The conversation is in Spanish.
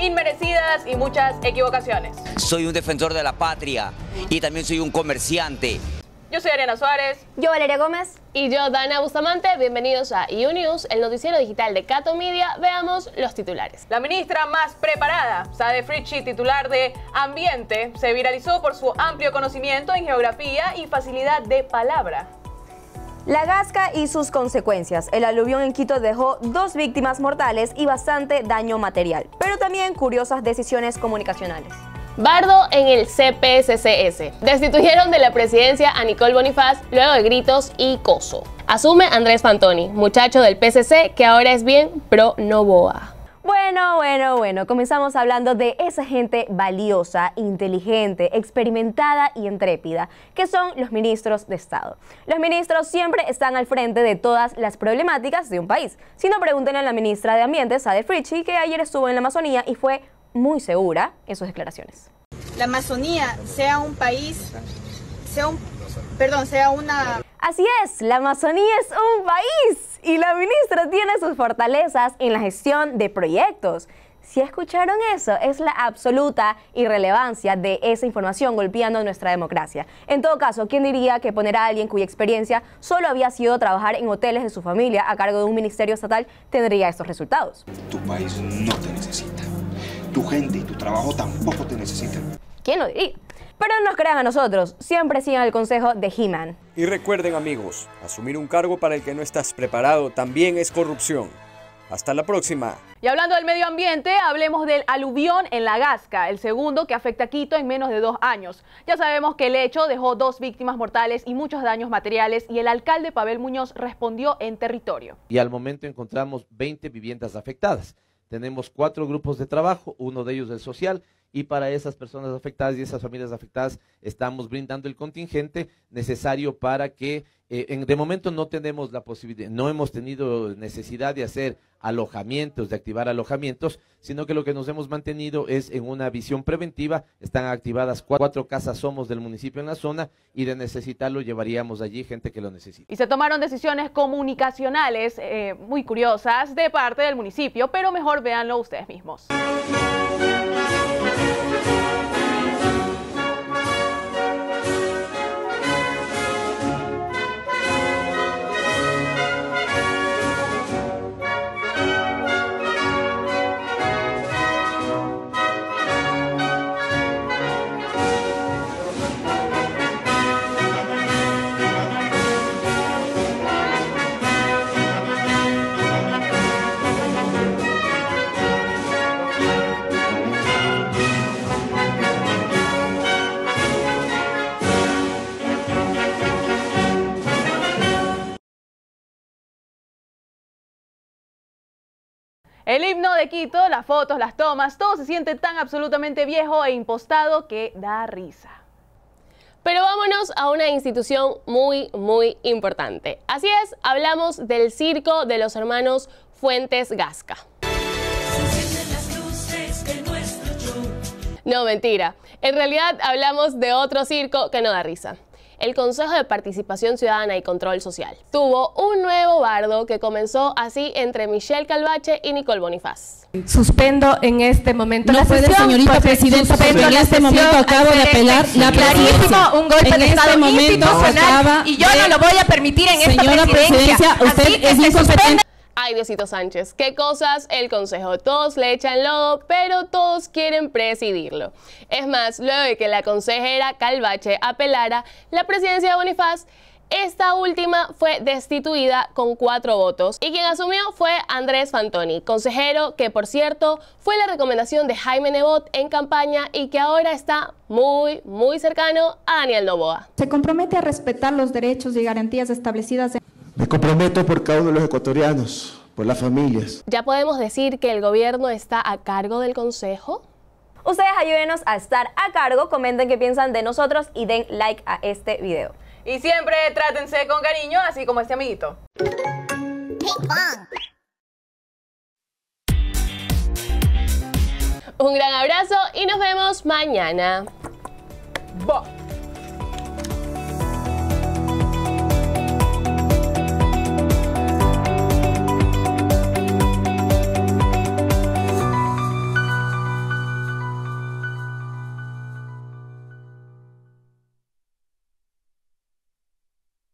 inmerecidas y muchas equivocaciones. Soy un defensor de la patria y también soy un comerciante. Yo soy Ariana Suárez. Yo Valeria Gómez. Y yo Dana Bustamante. Bienvenidos a News, el noticiero digital de Cato Media. Veamos los titulares. La ministra más preparada, Sade Fritchi, titular de Ambiente, se viralizó por su amplio conocimiento en geografía y facilidad de palabra. La Gasca y sus consecuencias. El aluvión en Quito dejó dos víctimas mortales y bastante daño material, pero también curiosas decisiones comunicacionales. Bardo en el CPSCS. Destituyeron de la presidencia a Nicole Bonifaz luego de gritos y coso. Asume Andrés Fantoni, muchacho del PCC que ahora es bien pro Novoa. Bueno, bueno, bueno, comenzamos hablando de esa gente valiosa, inteligente, experimentada y intrépida, que son los ministros de Estado. Los ministros siempre están al frente de todas las problemáticas de un país. Si no, pregúntenle a la ministra de Ambiente, Sade Fritchi, que ayer estuvo en la Amazonía y fue muy segura en sus declaraciones. La Amazonía sea un país, sea un, perdón, sea una... Así es, la Amazonía es un país y la ministra tiene sus fortalezas en la gestión de proyectos. Si escucharon eso, es la absoluta irrelevancia de esa información golpeando nuestra democracia. En todo caso, ¿quién diría que poner a alguien cuya experiencia solo había sido trabajar en hoteles de su familia a cargo de un ministerio estatal tendría estos resultados? Tu país no te necesita tu gente y tu trabajo tampoco te necesitan. ¿Quién lo diría? Pero no nos crean a nosotros, siempre sigan el consejo de He-Man. Y recuerden amigos, asumir un cargo para el que no estás preparado también es corrupción. Hasta la próxima. Y hablando del medio ambiente, hablemos del aluvión en la Gasca, el segundo que afecta a Quito en menos de dos años. Ya sabemos que el hecho dejó dos víctimas mortales y muchos daños materiales y el alcalde Pavel Muñoz respondió en territorio. Y al momento encontramos 20 viviendas afectadas. Tenemos cuatro grupos de trabajo, uno de ellos es social, y para esas personas afectadas y esas familias afectadas estamos brindando el contingente necesario para que, eh, en, de momento no tenemos la posibilidad, no hemos tenido necesidad de hacer alojamientos, de activar alojamientos, sino que lo que nos hemos mantenido es en una visión preventiva, están activadas cuatro casas somos del municipio en la zona y de necesitarlo llevaríamos allí gente que lo necesita. Y se tomaron decisiones comunicacionales eh, muy curiosas de parte del municipio, pero mejor véanlo ustedes mismos. El himno de Quito, las fotos, las tomas, todo se siente tan absolutamente viejo e impostado que da risa. Pero vámonos a una institución muy, muy importante. Así es, hablamos del circo de los hermanos Fuentes Gasca. No, mentira. En realidad hablamos de otro circo que no da risa el Consejo de Participación Ciudadana y Control Social. Tuvo un nuevo bardo que comenzó así entre Michelle Calvache y Nicole Bonifaz. Suspendo en este momento no la puede, sesión, señorita presidenta, en este momento acabo de apelar la clarísimo un golpe en de Estado este momento institucional y yo no lo voy a permitir en esta presidencia. presidencia. usted es incompetente. Ay, Diosito Sánchez, qué cosas el Consejo. Todos le echan lodo, pero todos quieren presidirlo. Es más, luego de que la consejera Calvache apelara la presidencia de Bonifaz, esta última fue destituida con cuatro votos y quien asumió fue Andrés Fantoni, consejero que por cierto fue la recomendación de Jaime Nebot en campaña y que ahora está muy, muy cercano a Daniel Novoa. Se compromete a respetar los derechos y garantías establecidas en me comprometo por cada uno de los ecuatorianos, por las familias. ¿Ya podemos decir que el gobierno está a cargo del Consejo? Ustedes ayúdenos a estar a cargo, comenten qué piensan de nosotros y den like a este video. Y siempre trátense con cariño, así como este amiguito. Un gran abrazo y nos vemos mañana. Bye.